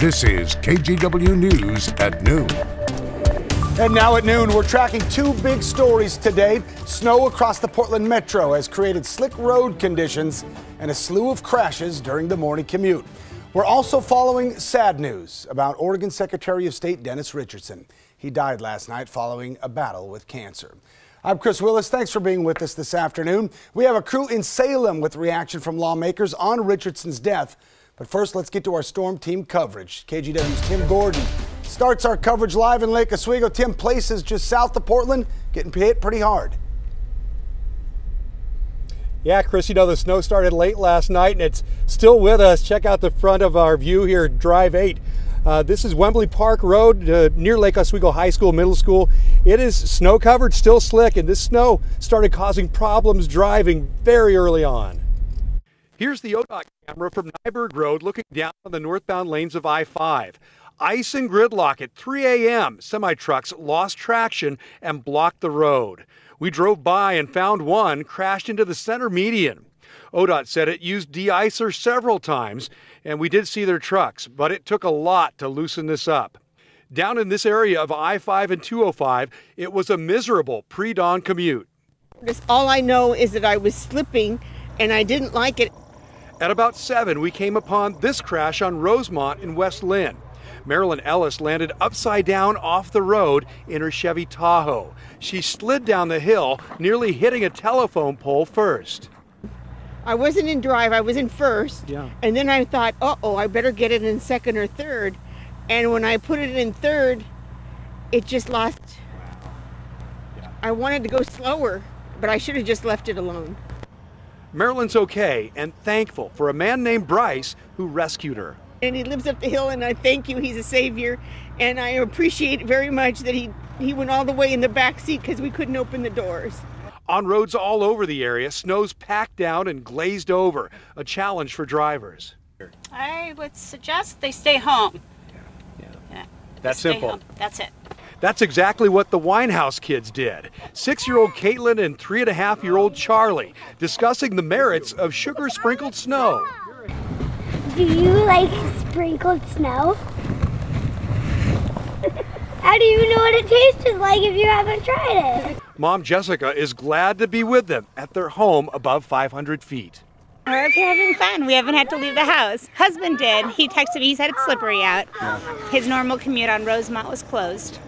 This is KGW News at noon. And now at noon, we're tracking two big stories today. Snow across the Portland Metro has created slick road conditions and a slew of crashes during the morning commute. We're also following sad news about Oregon Secretary of State Dennis Richardson. He died last night following a battle with cancer. I'm Chris Willis. Thanks for being with us this afternoon. We have a crew in Salem with reaction from lawmakers on Richardson's death. But first, let's get to our storm team coverage. KGW's Tim Gordon starts our coverage live in Lake Oswego. Tim, places just south of Portland getting hit pretty hard. Yeah, Chris, you know, the snow started late last night and it's still with us. Check out the front of our view here, Drive 8. Uh, this is Wembley Park Road uh, near Lake Oswego High School, Middle School. It is snow covered, still slick, and this snow started causing problems driving very early on. Here's the ODOT camera from Nyberg Road looking down on the northbound lanes of I 5. Ice and gridlock at 3 a.m. Semi trucks lost traction and blocked the road. We drove by and found one crashed into the center median. ODOT said it used de-icer several times, and we did see their trucks, but it took a lot to loosen this up. Down in this area of I-5 and 205, it was a miserable pre-dawn commute. All I know is that I was slipping and I didn't like it. At about 7, we came upon this crash on Rosemont in West Linn. Marilyn Ellis landed upside down off the road in her Chevy Tahoe. She slid down the hill, nearly hitting a telephone pole first. I wasn't in drive, I was in first. Yeah. And then I thought, uh oh, I better get it in second or third. And when I put it in third, it just lost. Yeah. I wanted to go slower, but I should have just left it alone. Marilyn's okay and thankful for a man named Bryce who rescued her and he lives up the hill and I thank you he's a savior and I appreciate very much that he he went all the way in the back seat because we couldn't open the doors. On roads all over the area, snow's packed down and glazed over, a challenge for drivers. I would suggest they stay home. Yeah, yeah. yeah. That's simple. Home. That's it. That's exactly what the Winehouse kids did. Six year old Caitlin and three and a half year old Charlie discussing the merits of sugar sprinkled snow. Do you like sprinkled snow? How do you know what it tastes like if you haven't tried it? Mom Jessica is glad to be with them at their home above 500 feet. We're having fun. We haven't had to leave the house. Husband did. He texted me. He said it's slippery out. His normal commute on Rosemont was closed.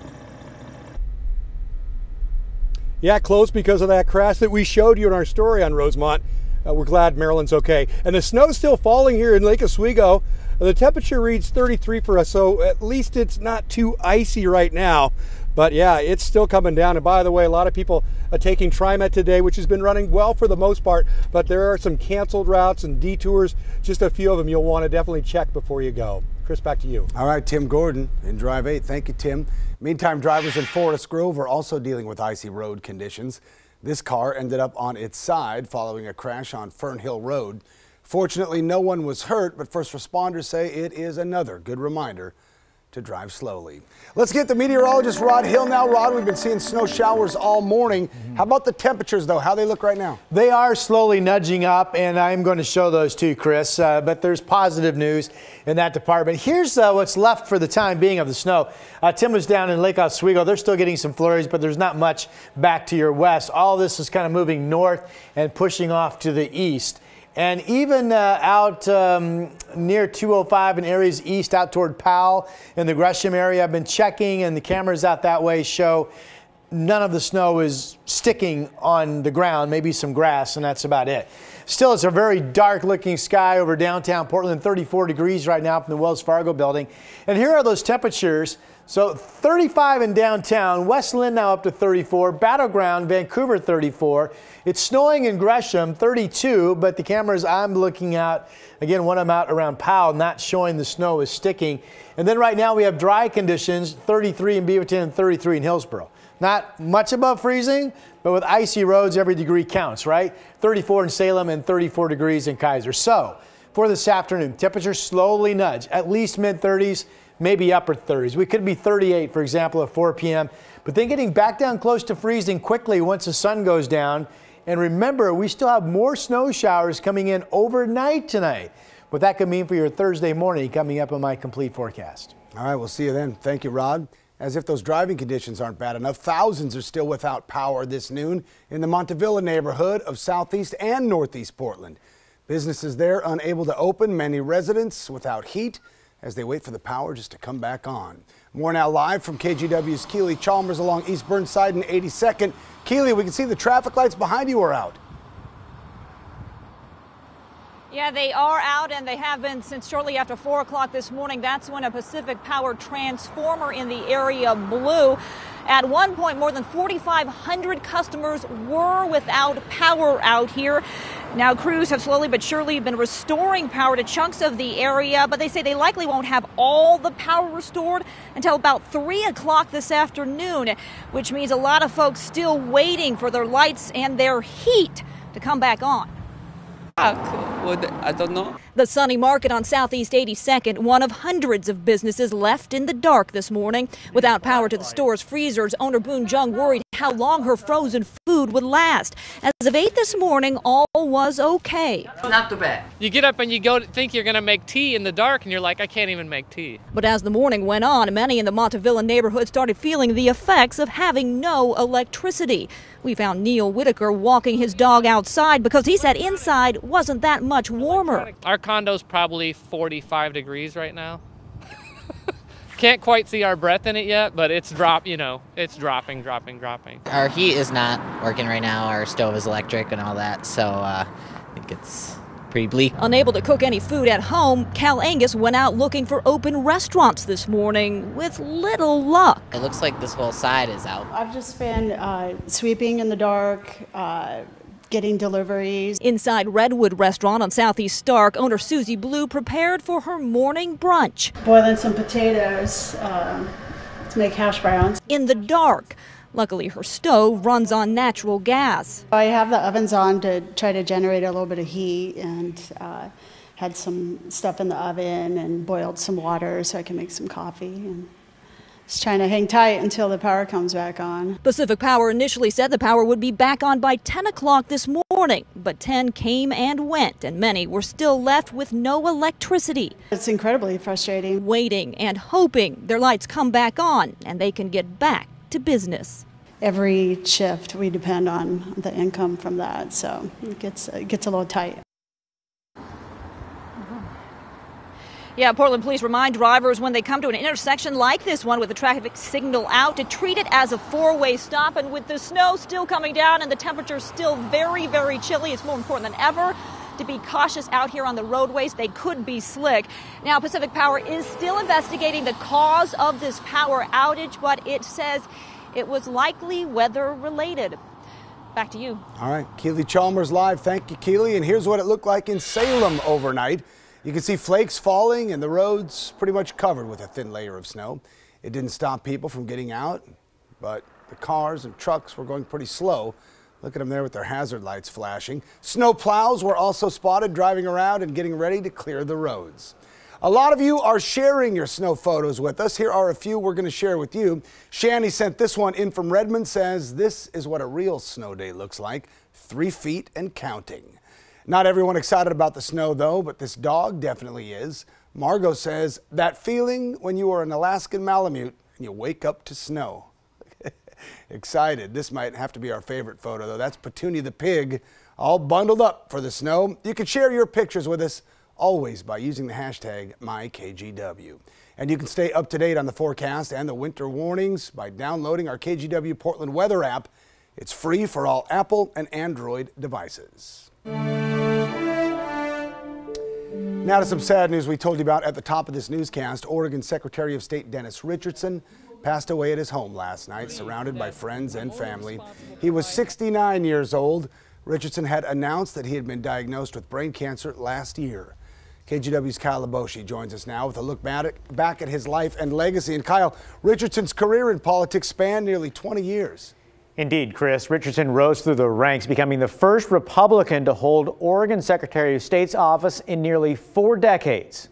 Yeah, closed because of that crash that we showed you in our story on Rosemont. Uh, we're glad Marilyn's okay. And the snow's still falling here in Lake Oswego. The temperature reads 33 for us, so at least it's not too icy right now. But yeah, it's still coming down. And by the way, a lot of people are taking TriMet today, which has been running well for the most part, but there are some canceled routes and detours, just a few of them you'll want to definitely check before you go. Chris, back to you. All right, Tim Gordon in Drive 8. Thank you, Tim. Meantime, drivers in Forest Grove are also dealing with icy road conditions. This car ended up on its side following a crash on Fern Hill Road. Fortunately, no one was hurt, but first responders say it is another good reminder to drive slowly. Let's get the meteorologist Rod Hill now. Rod, we've been seeing snow showers all morning. How about the temperatures, though? How they look right now? They are slowly nudging up, and I'm going to show those too, Chris. Uh, but there's positive news in that department. Here's uh, what's left for the time being of the snow. Uh, Tim was down in Lake Oswego. They're still getting some flurries, but there's not much back to your west. All this is kind of moving north and pushing off to the east. And even uh, out um, near 205 in areas east out toward Powell in the Gresham area, I've been checking and the cameras out that way show none of the snow is sticking on the ground, maybe some grass, and that's about it. Still, it's a very dark looking sky over downtown Portland, 34 degrees right now from the Wells Fargo building. And here are those temperatures so 35 in downtown, West Linn now up to 34, Battle Ground, Vancouver 34. It's snowing in Gresham 32, but the cameras I'm looking at, again, when I'm out around Powell, not showing the snow is sticking. And then right now we have dry conditions, 33 in Beaverton and 33 in Hillsboro. Not much above freezing, but with icy roads, every degree counts, right? 34 in Salem and 34 degrees in Keizer. So for this afternoon, temperatures slowly nudge, at least mid 30s maybe upper 30s. We could be 38, for example, at 4 p.m., but then getting back down close to freezing quickly once the sun goes down. And remember, we still have more snow showers coming in overnight tonight. what that could mean for your Thursday morning coming up on my complete forecast. All right, we'll see you then. Thank you, Rod. As if those driving conditions aren't bad enough, thousands are still without power this noon in the Montavilla neighborhood of southeast and northeast Portland. Businesses there unable to open, many residents without heat as they wait for the power just to come back on. More now live from KGW's Keely Chalmers along East Burnside and 82nd. Keely, we can see the traffic lights behind you are out. Yeah, they are out and they have been since shortly after 4 o'clock this morning. That's when a Pacific Power transformer in the area blew. At one point, more than 4,500 customers were without power out here. Now, crews have slowly but surely been restoring power to chunks of the area, but they say they likely won't have all the power restored until about 3 o'clock this afternoon, which means a lot of folks still waiting for their lights and their heat to come back on. I don't know. The Sunny Market on Southeast 82nd, one of hundreds of businesses left in the dark this morning. Without power to the store's freezers, owner Boon Jung worried how long her frozen food would last. As of 8 this morning, all was okay. Not too bad. You get up and you go to think you're going to make tea in the dark, and you're like, I can't even make tea. But as the morning went on, many in the Montavilla neighborhood started feeling the effects of having no electricity. We found Neil Whitaker walking his dog outside because he said inside wasn't that much warmer. Our condo's probably 45 degrees right now. Can't quite see our breath in it yet, but it's drop, you know, it's dropping, dropping, dropping. Our heat is not working right now. Our stove is electric and all that, so uh, I think it's pretty bleak. Unable to cook any food at home, Cal Angus went out looking for open restaurants this morning with little luck. It looks like this whole side is out. I've just been uh, sweeping in the dark, uh, getting deliveries. Inside Redwood Restaurant on Southeast Stark, owner Susie Blue prepared for her morning brunch. Boiling some potatoes uh, to make hash browns. In the dark. Luckily, her stove runs on natural gas. I have the ovens on to try to generate a little bit of heat and uh, had some stuff in the oven and boiled some water so I can make some coffee. And just trying to hang tight until the power comes back on. Pacific Power initially said the power would be back on by 10 o'clock this morning, but 10 came and went, and many were still left with no electricity. It's incredibly frustrating. Waiting and hoping their lights come back on and they can get back to business. Every shift, we depend on the income from that, so it gets, it gets a little tight. Yeah, Portland police remind drivers when they come to an intersection like this one with a traffic signal out to treat it as a four way stop. And with the snow still coming down and the temperature still very, very chilly, it's more important than ever to be cautious out here on the roadways. They could be slick. Now, Pacific Power is still investigating the cause of this power outage, but it says it was likely weather related. Back to you. All right, Keely Chalmers live. Thank you, Keely. And here's what it looked like in Salem overnight. You can see flakes falling and the roads pretty much covered with a thin layer of snow. It didn't stop people from getting out, but the cars and trucks were going pretty slow. Look at them there with their hazard lights flashing. Snow plows were also spotted driving around and getting ready to clear the roads. A lot of you are sharing your snow photos with us. Here are a few we're going to share with you. Shani sent this one in from Redmond, says this is what a real snow day looks like, three feet and counting. Not everyone excited about the snow though, but this dog definitely is. Margot says that feeling when you are an Alaskan Malamute and you wake up to snow. Excited. This might have to be our favorite photo though. That's Petunia the pig all bundled up for the snow. You can share your pictures with us always by using the hashtag MyKGW. And you can stay up to date on the forecast and the winter warnings by downloading our KGW Portland weather app. It's free for all Apple and Android devices. Now to some sad news we told you about at the top of this newscast. Oregon Secretary of State Dennis Richardson passed away at his home last night, surrounded by friends and family. He was 69 years old. Richardson had announced that he had been diagnosed with brain cancer last year. KGW's Kyle Iboshi joins us now with a look back at his life and legacy. And Kyle, Richardson's career in politics spanned nearly 20 years. Indeed, Chris. Richardson rose through the ranks, becoming the first Republican to hold Oregon Secretary of State's office in nearly four decades.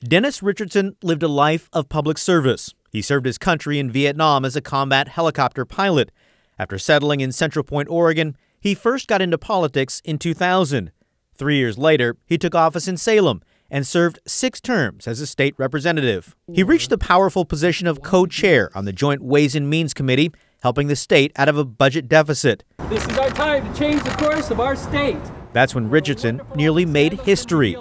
Dennis Richardson lived a life of public service. He served his country in Vietnam as a combat helicopter pilot. After settling in Central Point, Oregon, he first got into politics in 2000. Three years later, he took office in Salem and served six terms as a state representative. He reached the powerful position of co chair on the Joint Ways and Means Committee, helping the state out of a budget deficit. This is our time to change the course of our state. That's when Richardson nearly made history.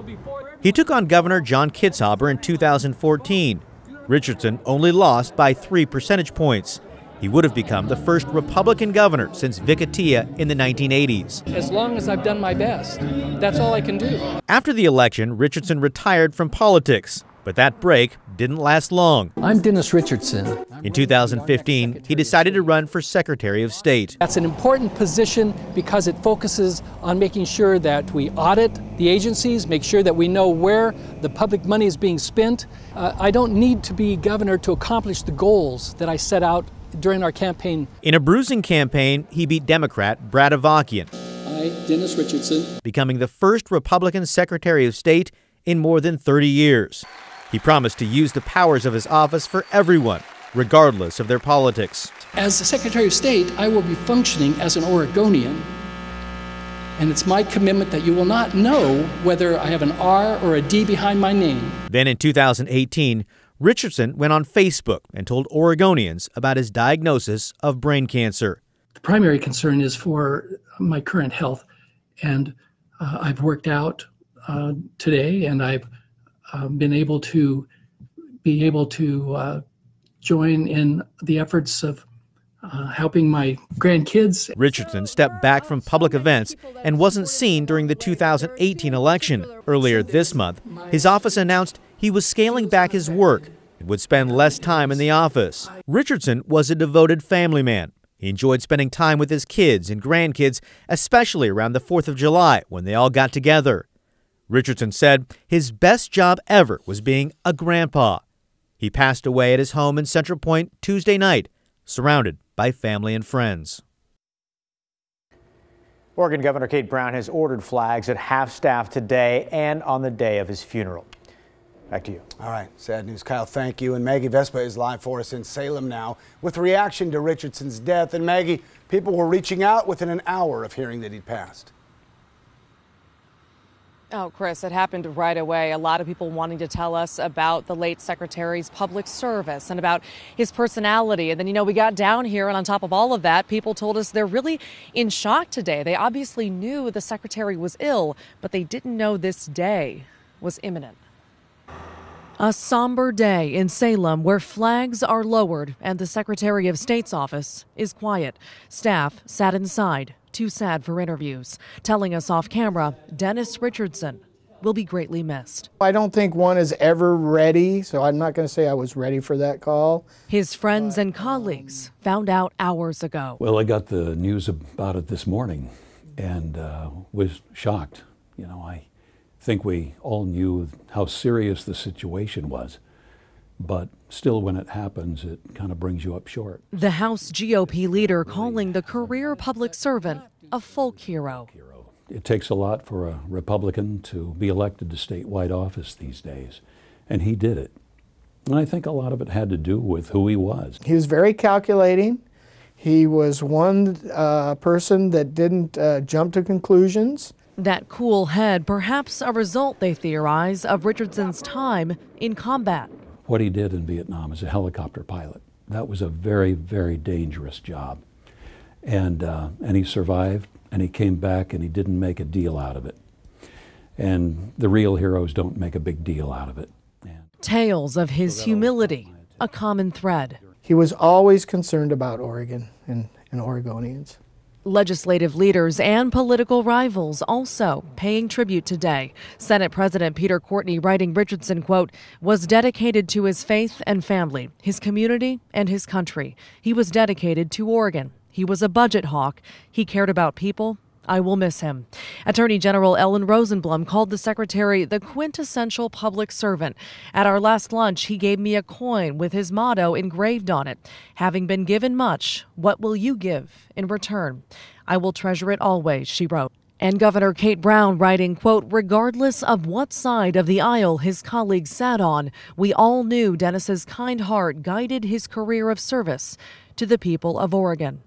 He took on Governor John Kitzhaber in 2014. Richardson only lost by three percentage points. He would have become the first Republican governor since Vic Atiyeh in the 1980s. As long as I've done my best, that's all I can do. After the election, Richardson retired from politics, but that break didn't last long. I'm Dennis Richardson. In 2015, he decided to run for Secretary of State. That's an important position because it focuses on making sure that we audit the agencies, make sure that we know where the public money is being spent. Uh, I don't need to be governor to accomplish the goals that I set out during our campaign. In a bruising campaign, he beat Democrat Brad Avakian. I, Dennis Richardson, becoming the first Republican Secretary of State in more than 30 years. He promised to use the powers of his office for everyone, regardless of their politics. As the Secretary of State, I will be functioning as an Oregonian. And it's my commitment that you will not know whether I have an R or a D behind my name. Then in 2018, Richardson went on Facebook and told Oregonians about his diagnosis of brain cancer. The primary concern is for my current health, and uh, I've worked out uh, today, and I've uh, been able to be able to uh, join in the efforts of uh, helping my grandkids. Richardson stepped back from public events and wasn't seen during the 2018 election. Earlier this month, his office announced he was scaling back his work and would spend less time in the office. Richardson was a devoted family man. He enjoyed spending time with his kids and grandkids, especially around the 4th of July when they all got together. Richardson said his best job ever was being a grandpa. He passed away at his home in Central Point Tuesday night, surrounded by family and friends. Oregon Governor Kate Brown has ordered flags at half staff today and on the day of his funeral. Back to you. All right, sad news, Kyle. Thank you. And Maggie Vespa is live for us in Salem now with reaction to Richardson's death. And Maggie, people were reaching out within an hour of hearing that he'd passed. Oh, Chris, it happened right away. A lot of people wanting to tell us about the late secretary's public service and about his personality. And then, you know, we got down here, and on top of all of that, people told us they're really in shock today. They obviously knew the secretary was ill, but they didn't know this day was imminent. A somber day in Salem where flags are lowered and the Secretary of State's office is quiet. Staff sat inside, too sad for interviews. Telling us off camera, Dennis Richardson will be greatly missed. I don't think one is ever ready, so I'm not going to say I was ready for that call. His friends and colleagues found out hours ago. Well, I got the news about it this morning and uh, was shocked. You know, I think we all knew how serious the situation was. But still, when it happens, it kind of brings you up short. The House GOP leader calling the career public servant a folk hero. It takes a lot for a Republican to be elected to statewide office these days, and he did it. And I think a lot of it had to do with who he was. He was very calculating. He was one uh, person that didn't uh, jump to conclusions. That cool head, perhaps a result, they theorize, of Richardson's time in combat. What he did in Vietnam as a helicopter pilot, that was a very, very dangerous job. And, uh, and he survived, and he came back, and he didn't make a deal out of it. And the real heroes don't make a big deal out of it. Tales of his humility, a common thread. He was always concerned about Oregon and, and Oregonians. Legislative leaders and political rivals also paying tribute today. Senate President Peter Courtney writing Richardson, quote, was dedicated to his faith and family, his community, and his country. He was dedicated to Oregon. He was a budget hawk. He cared about people I will miss him. Attorney General Ellen Rosenblum called the secretary the quintessential public servant. At our last lunch, he gave me a coin with his motto engraved on it Having been given much, what will you give in return? I will treasure it always, she wrote. And Governor Kate Brown writing, quote, regardless of what side of the aisle his colleagues sat on, we all knew Dennis's kind heart guided his career of service to the people of Oregon.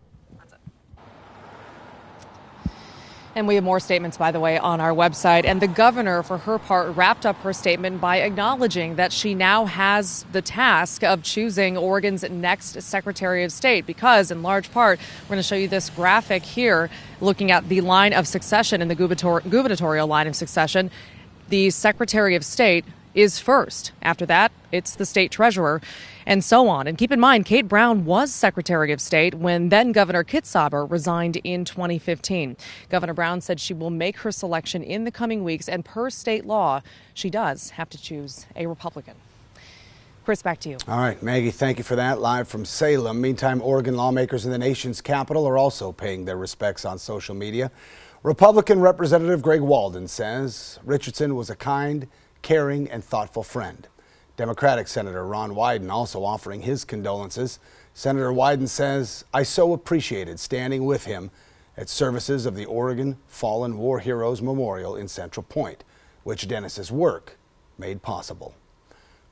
And we have more statements, by the way, on our website. And the governor, for her part, wrapped up her statement by acknowledging that she now has the task of choosing Oregon's next Secretary of State because, in large part, we're going to show you this graphic here looking at the line of succession in the gubernatorial line of succession. The Secretary of State is first. After that, it's the state treasurer, and so on. And keep in mind, Kate Brown was Secretary of State when then Governor Kitzhaber resigned in 2015. Governor Brown said she will make her selection in the coming weeks, and per state law, she does have to choose a Republican. Chris, back to you. All right, Maggie, thank you for that. Live from Salem. Meantime, Oregon lawmakers in the nation's capital are also paying their respects on social media. Republican Representative Greg Walden says Richardson was a kind, caring, and thoughtful friend. Democratic Senator Ron Wyden also offering his condolences. Senator Wyden says, I so appreciated standing with him at services of the Oregon Fallen War Heroes Memorial in Central Point, which Dennis's work made possible.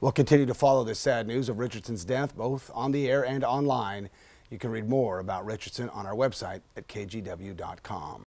We'll continue to follow this sad news of Richardson's death, both on the air and online. You can read more about Richardson on our website at kgw.com.